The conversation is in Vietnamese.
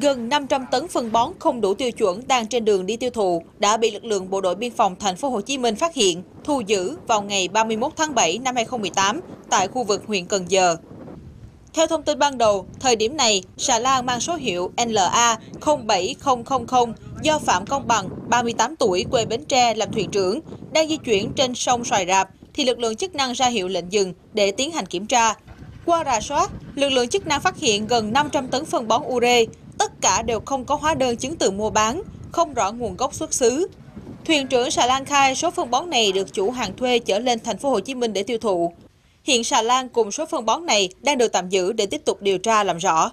Gần 500 tấn phân bón không đủ tiêu chuẩn đang trên đường đi tiêu thụ đã bị lực lượng bộ đội biên phòng thành phố Hồ Chí Minh phát hiện, thu giữ vào ngày 31 tháng 7 năm 2018 tại khu vực huyện Cần Giờ. Theo thông tin ban đầu, thời điểm này, xà lan mang số hiệu LA 07000 do Phạm Công Bằng, 38 tuổi, quê Bến Tre làm thuyền trưởng, đang di chuyển trên sông Xoài Rạp, thì lực lượng chức năng ra hiệu lệnh dừng để tiến hành kiểm tra. Qua rà soát, lực lượng chức năng phát hiện gần 500 tấn phân bón ure, tất cả đều không có hóa đơn chứng từ mua bán, không rõ nguồn gốc xuất xứ. Thuyền trưởng xà lan khai số phân bón này được chủ hàng thuê chở lên thành phố Hồ Chí Minh để tiêu thụ. Hiện xà lan cùng số phân bón này đang được tạm giữ để tiếp tục điều tra làm rõ.